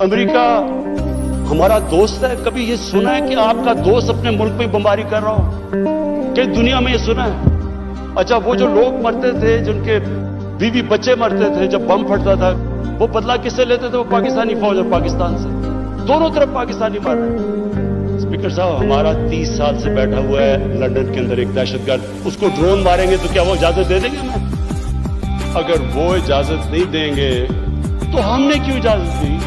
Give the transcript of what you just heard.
America. हमारा दोस्त है, कभी ये सुना है कि आपका दोस्त अपने मुल्क में बमबारी कर रहा हो? कई दुनिया में ये सुना है? अच्छा वो जो लोग मरते थे, जिनके बीवी बच्चे मरते थे, जब बम फटता था, वो बदला किससे लेते थे? वो पाकिस्तानी फौज और पाकिस्तान से। दोनों तरफ़ पाकिस्तानी मर रहे हैं। स्पीकर साहब, हमारा तीस साल से बैठा हुआ है, लंदन के अंदर एक दहशतगर्द। उसको ड्रोन मारेंगे तो क्या वो इजाज़त दे देंगे हमें? अगर वो इजाज़त नहीं देंगे तो हमने क्यों इजाज़त दी?